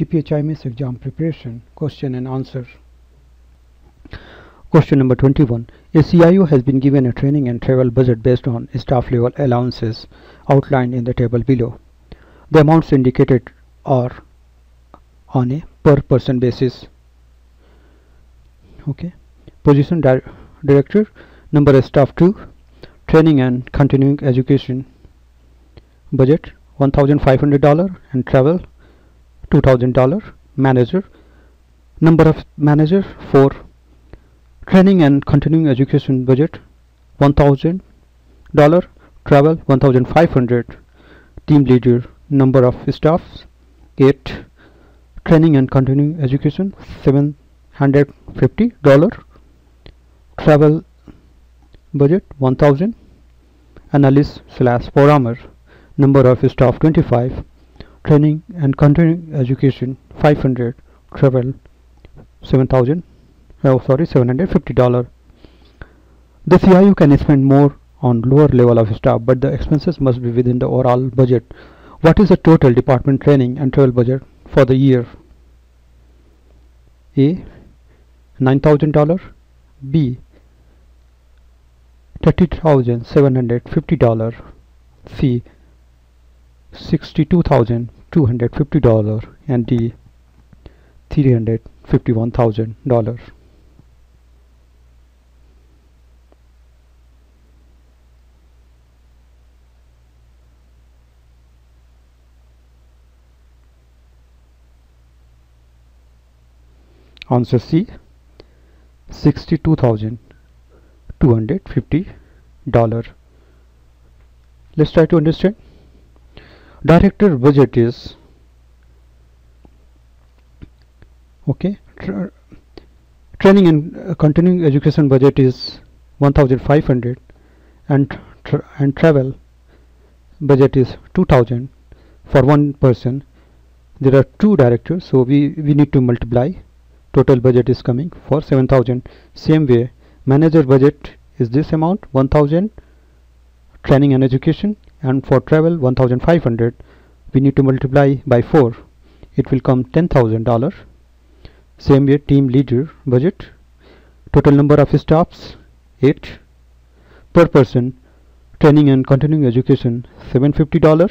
CPHIMS exam preparation question and answer. Question number 21. A CIO has been given a training and travel budget based on staff level allowances outlined in the table below. The amounts indicated are on a per person basis. Okay. Position di director, number of staff 2, training and continuing education budget $1,500 and travel $2,000 manager. Number of manager 4 training and continuing education budget $1000 travel 1500 team leader number of staffs 8 training and continuing education $750 travel budget 1000 analyst slash programmer number of staff 25 training and continuing education 500 travel 7000 oh sorry 750 dollar. The CIO can spend more on lower level of staff but the expenses must be within the overall budget. What is the total department training and travel budget for the year? A $9000 b $30,750 c $62,250 and d $351,000 answer C 62,250 dollar. Let's try to understand director budget is okay Tra training and uh, continuing education budget is 1500 and tra and travel budget is 2000 for one person. There are two directors so we we need to multiply. Total budget is coming for 7000 same way manager budget is this amount 1000 training and education and for travel 1500 we need to multiply by 4 it will come $10,000 same way team leader budget. Total number of stops 8 per person training and continuing education $750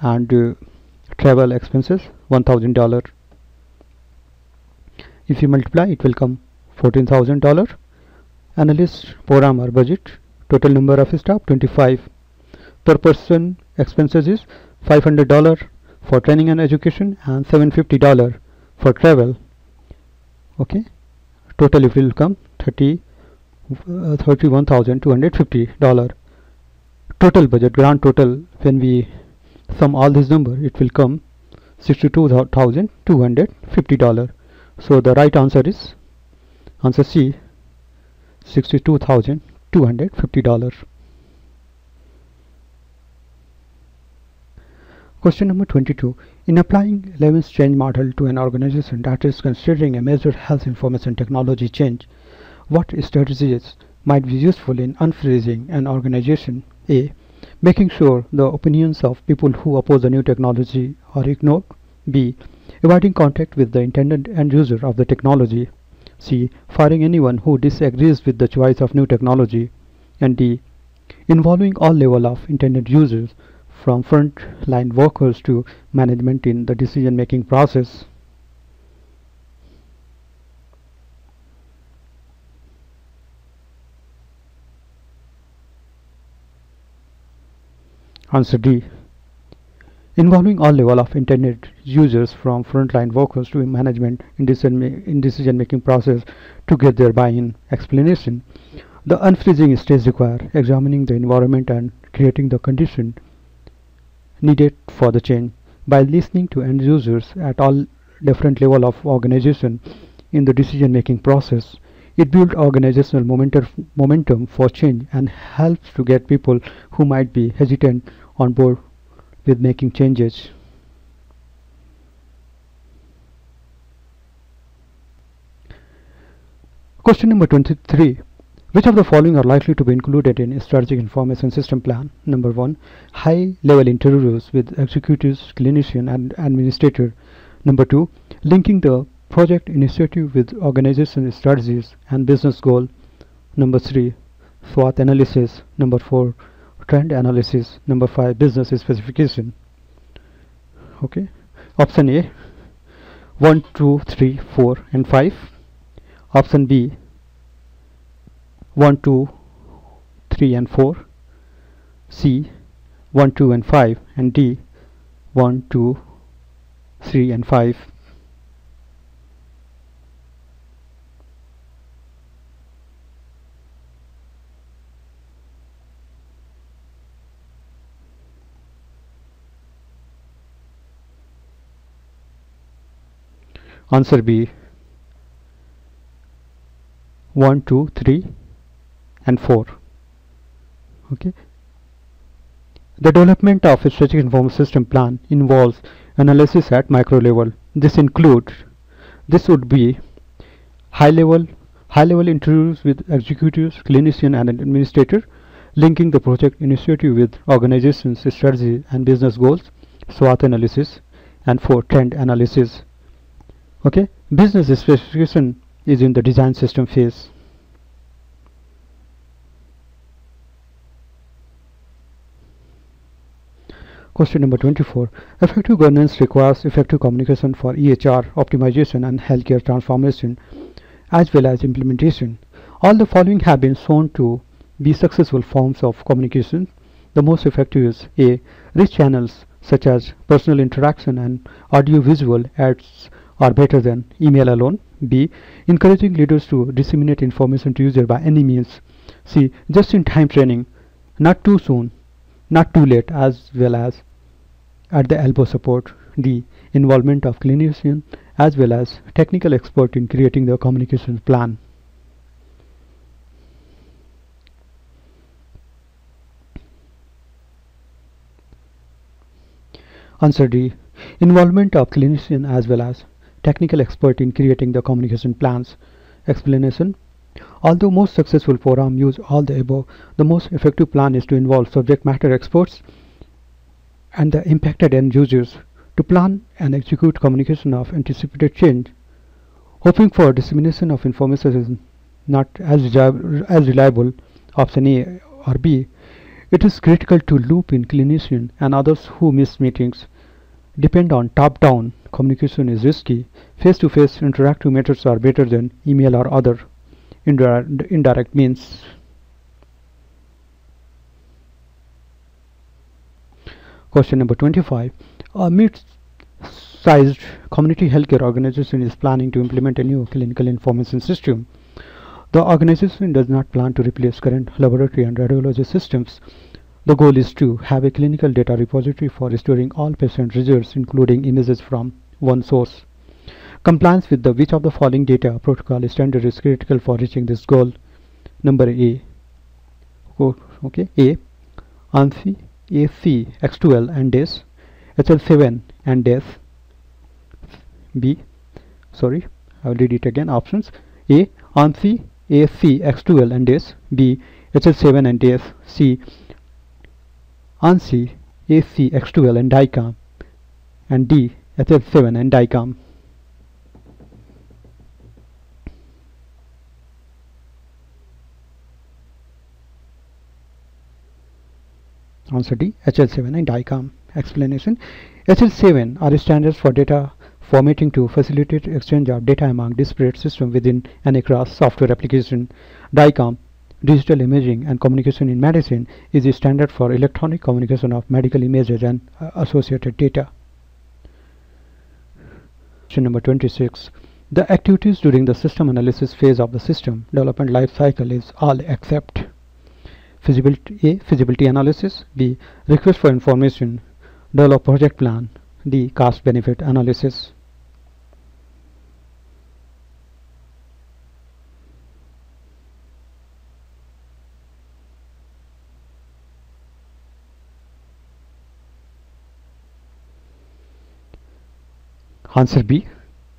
and uh, travel expenses $1000 if you multiply it will come $14,000 analyst programmer budget total number of staff 25 per person expenses is $500 for training and education and $750 for travel. Okay? Total it will come 30 uh, $31,250 total budget grand total when we sum all this number it will come $62,250 so the right answer is answer C $62,250 question number 22 in applying Lewin's change model to an organization that is considering a major health information technology change what strategies might be useful in unfreezing an organization? A. Making sure the opinions of people who oppose the new technology are ignored. B. Avoiding contact with the intended end user of the technology, c. firing anyone who disagrees with the choice of new technology, and d. involving all level of intended users from front line workers to management in the decision making process. Answer D involving all level of intended users from frontline workers to management in decision, in decision making process to get their buy-in explanation. The unfreezing stage require examining the environment and creating the condition needed for the change by listening to end users at all different level of organization in the decision making process it builds organizational momentum, momentum for change and helps to get people who might be hesitant on board with making changes. Question number 23. Which of the following are likely to be included in a strategic information system plan? Number 1. High level interviews with executives, clinician and administrator. Number two, linking the project initiative with organization strategies and business goal. Number three, SWOT analysis. Number four, trend analysis. Number five, business specification. Okay. Option A, 1, 2, 3, 4 and 5. Option B, 1, 2, 3 and 4. C 1, 2 and 5 and D 1, 2, 3 and 5. Answer B 1, 2, 3 and 4. Okay. The development of a strategic information system plan involves analysis at micro level. This includes this would be high level high level interviews with executives, clinician and administrator, linking the project initiative with organization's strategy and business goals, SWOT analysis, and for trend analysis. Okay, business specification is in the design system phase. Question number 24. Effective governance requires effective communication for EHR optimization and healthcare transformation as well as implementation. All the following have been shown to be successful forms of communication. The most effective is A. Rich channels such as personal interaction and audio-visual ads are better than email alone. B. Encouraging leaders to disseminate information to users by any means. C. Just-in-time training, not too soon, not too late as well as at the elbow support the involvement of clinician as well as technical expert in creating the communication plan. Answer D. Involvement of clinician as well as technical expert in creating the communication plans. Explanation. Although most successful program use all the above the most effective plan is to involve subject matter experts and the impacted end users to plan and execute communication of anticipated change. Hoping for dissemination of information is not as, as reliable option A or B. It is critical to loop in clinician and others who miss meetings. Depend on top-down communication is risky. Face-to-face -face interactive methods are better than email or other indirect, indirect means. Question number 25. A mid-sized community healthcare organization is planning to implement a new clinical information system. The organization does not plan to replace current laboratory and radiology systems. The goal is to have a clinical data repository for storing all patient results including images from one source. Compliance with the which of the following data protocol standard is critical for reaching this goal. Number A. Oh, okay, A. ANSI AC X2L and DES HL7 and DES B sorry I will read it again options A ANSI AC X2L and DES B HL7 and DES C ANSI AC X2L and DICOM and D HL7 and DICOM Answer D. HL7 and DICOM. Explanation. HL7 are standards for data formatting to facilitate exchange of data among disparate systems within and across software application. DICOM digital imaging and communication in medicine is a standard for electronic communication of medical images and uh, associated data. Question number 26. The activities during the system analysis phase of the system development life cycle is all except feasibility A. Feasibility analysis B. Request for information Develop project plan D. Cost benefit analysis Answer B.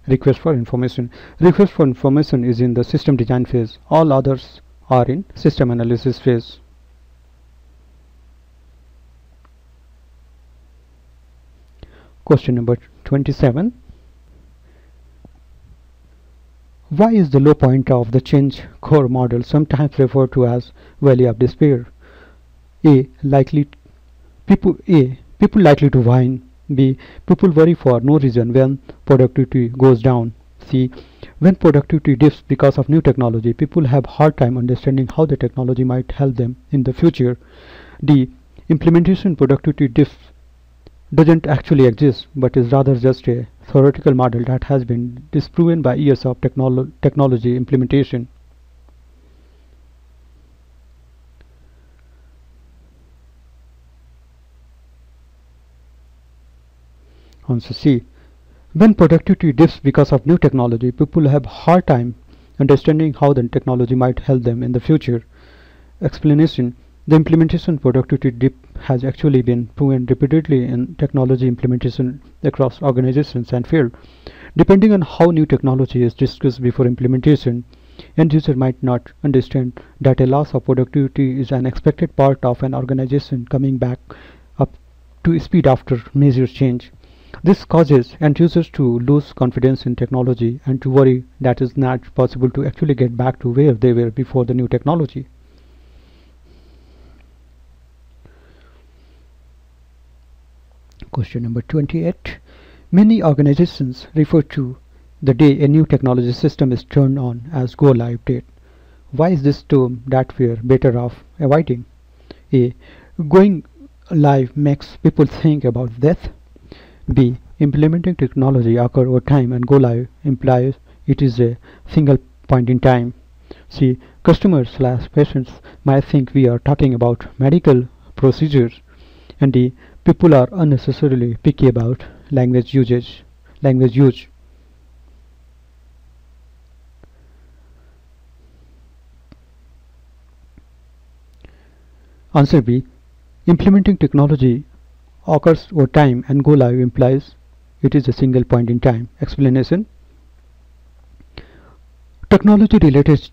Request for information. Request for information is in the system design phase. All others are in system analysis phase. Question number 27. Why is the low point of the change curve model sometimes referred to as valley of despair? A. Likely people A. People likely to whine. B. People worry for no reason when productivity goes down. C. When productivity dips because of new technology, people have hard time understanding how the technology might help them in the future. D. Implementation productivity dip doesn't actually exist but is rather just a theoretical model that has been disproven by years of technolo technology implementation. Answer C. When productivity dips because of new technology, people have hard time understanding how the technology might help them in the future. Explanation The implementation productivity dip has actually been proven repeatedly in technology implementation across organizations and field. Depending on how new technology is discussed before implementation, end user might not understand that a loss of productivity is an expected part of an organization coming back up to speed after major change. This causes end users to lose confidence in technology and to worry that it's not possible to actually get back to where they were before the new technology. Question number 28. Many organizations refer to the day a new technology system is turned on as go live date. Why is this term that we're better off avoiding? A. Going live makes people think about death. B. Implementing technology occur over time and go live implies it is a single point in time. C. Customers slash patients might think we are talking about medical procedures. And D. People are unnecessarily picky about language usage, language use. Answer B. Implementing technology occurs over time and go live implies it is a single point in time. Explanation Technology related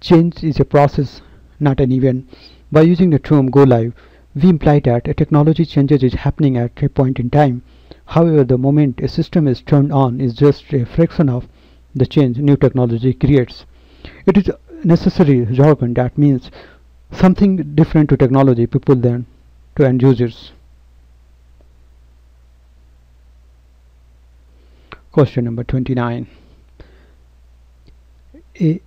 change is a process, not an event. By using the term go live, we imply that a technology changes is happening at a point in time. However, the moment a system is turned on is just a fraction of the change new technology creates. It is necessary jargon that means something different to technology people than to end users. Question number 29. A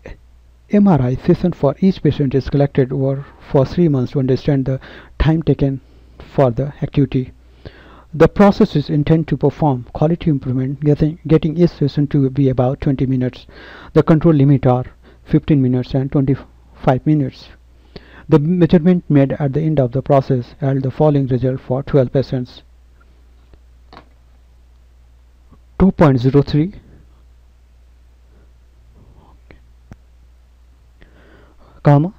MRI session for each patient is collected over for three months to understand the time taken for the activity. The process is intended to perform quality improvement, getting, getting each session to be about 20 minutes. The control limit are 15 minutes and 25 minutes. The measurement made at the end of the process held the following result for 12 patients. 2.03 comma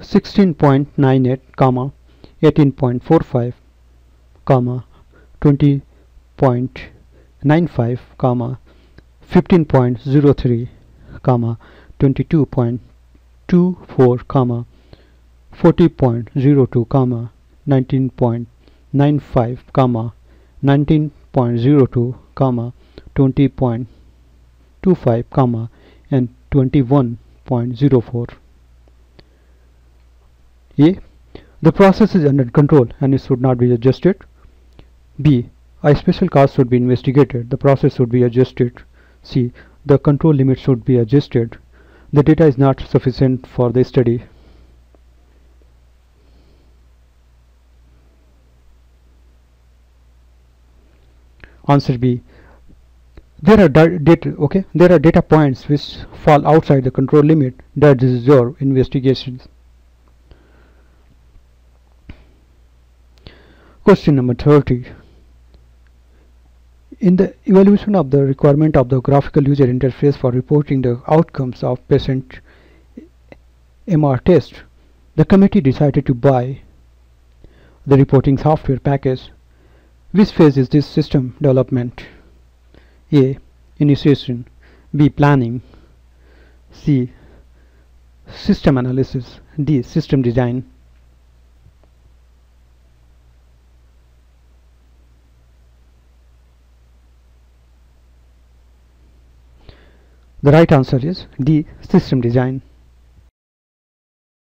16.98 comma 18.45 comma 20.95 comma 15.03 comma 22.24 comma 40.02 comma 19.95 comma 19.02 comma 20.25 comma and 21 0.04 A. The process is under control and it should not be adjusted. B. A special cause should be investigated. The process should be adjusted. C. The control limit should be adjusted. The data is not sufficient for the study. Answer B there are data okay? There are data points which fall outside the control limit. That your investigations. Question number 30 in the evaluation of the requirement of the graphical user interface for reporting the outcomes of patient MR test the committee decided to buy the reporting software package which phase is this system development a. Initiation B. Planning C. System analysis D. System design The right answer is D. System design.